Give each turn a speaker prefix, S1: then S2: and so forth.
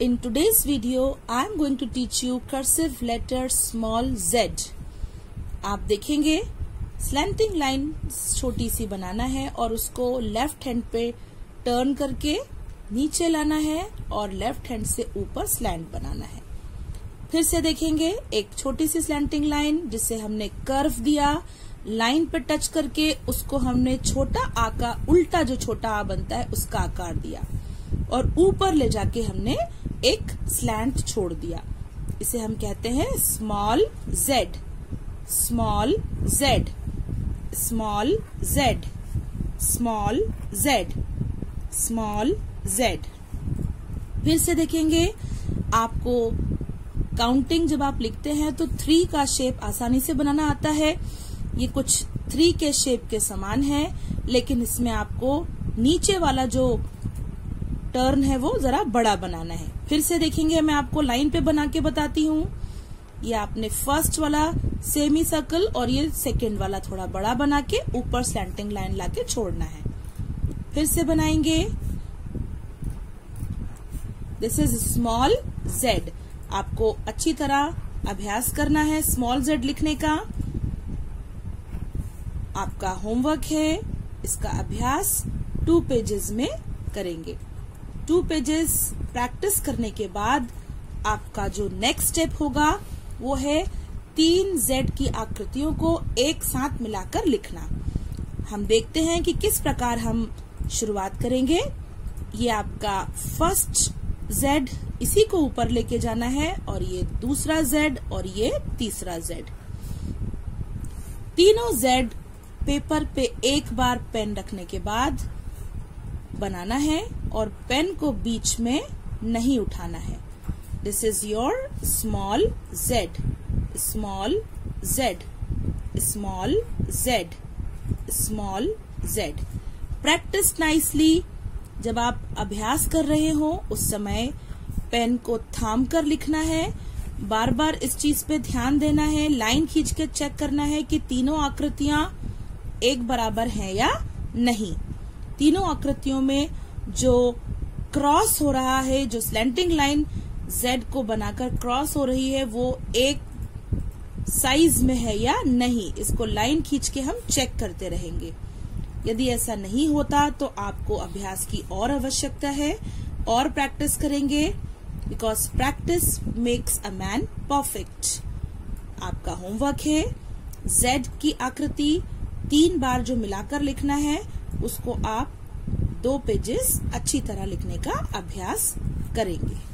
S1: In today's video, I am going to teach you cursive letter small z. आप देखेंगे slanting line छोटी सी बनाना है और उसको लेफ़्ट हैंड पे टर्न करके नीचे लाना है और लेफ़्ट हैंड से ऊपर स्लैंट बनाना है। फिर से देखेंगे एक छोटी सी स्लैंटिंग लाइन जिसे हमने कर्व दिया। लाइन पर टच करके उसको हमने छोटा आकार उल्टा जो छोटा आ बनता है उसका आकार दिया। और ऊपर ले जाके हमने एक स्लैंट छोड़ दिया। इसे हम कहते हैं small z small z small z small z small z फिर से देखेंगे, आपको काउंटिंग जब आप लिखते हैं तो थ्री का शेप आसानी से बनाना आता है। ये कुछ थ्री के शेप के समान है, लेकिन इसमें आपको नीचे वाला जो टर्न है वो, जरा बड़ा बनाना है। फिर से देखेंगे, मैं आपको लाइन पे बना के बताती हूँ। ये आपने फ़र्स्ट वाला सेमी सर्कल और ये सेकेंड वाला थोड़ा बड़ा बना के ऊपर स्लैंटिंग लाइन लाके छोड़ना है। फिर से बनाएँगे। दिस इज़ स्मॉल जेड आपको अच्छी तरह अभ्यास करना है स्मॉल जेड लिखने का। आपका होमवर्क है, इसका अभ्यास टू पेजेस में करेंगे। टू पेजेस प्रैक्टिस करने के बाद आपका जो नेक्स्ट स्टेप होगा, वो है तीन जेड की आकृतियों को एक साथ मिलाकर लिखना। हम देखते हैं कि किस प्रकार हम शुरुआत करेंगे। ये आपका फ़र्स्ट जेड इसी को ऊपर लेके जाना है और ये दूसरा जेड और ये तीसरा जेड। तीनों जेड पेपर पे एक बार पेन रखने के बाद बनाना है। और पेन को बीच में नहीं उठाना है। This is your small z small z small z small z practice nicely जब आप अभ्यास कर रहे हो, उस समय पेन को थाम कर लिखना है। बार बार इस चीज़ पे ध्यान देना है, लाइन खींच के चेक करना है कि तीनों आकृतियाँ एक बराबर हैं या नहीं। तीनों आकृतियों में जो क्रॉस हो रहा है, जो स्लेंटिंग लाइन जेड को बनाकर क्रॉस हो रही है, वो एक साइज़ में है या नहीं, इसको लाइन खींच के हम चेक करते रहेंगे। यदि ऐसा नहीं होता तो आपको अभ्यास की और आवश्यकता है, और प्रैक्टिस करेंगे because practice makes a man perfect आपका होमवर्क है जेड की आकृति तीन बार जो मिलाकर लिखना है, उसको आप दो पेजेस अच्छी तरह लिखने का अभ्यास करेंगे।